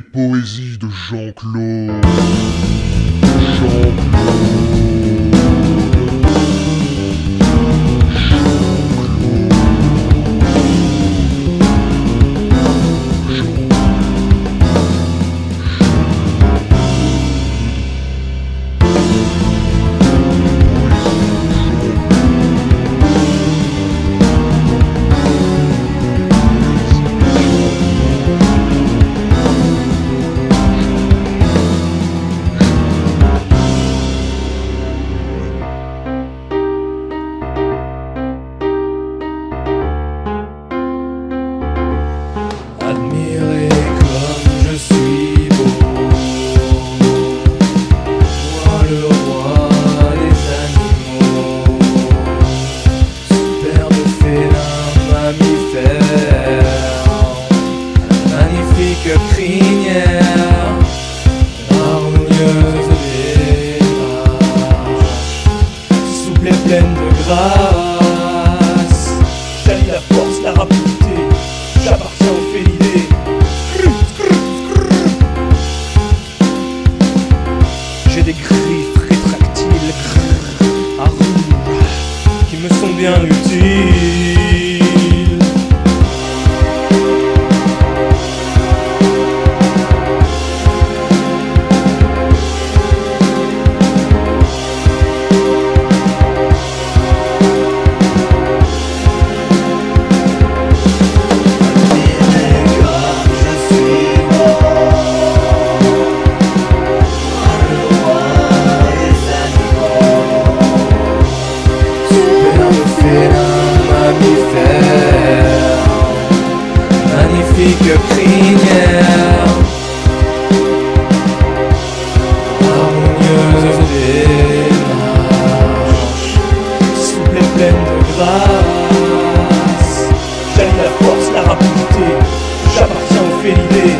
Les poésies de Jean-Claude. Jean-Claude. pleine de grâce. J'allie la force, la rapidité, j'appartiens aux félidés. J'ai des griffes rétractiles, arrues, qui me sont bien utiles. que prière. Harmonieuse démarche, souple et pleine de grâce. J'allie la force, la rapidité, j'appartiens aux félidés.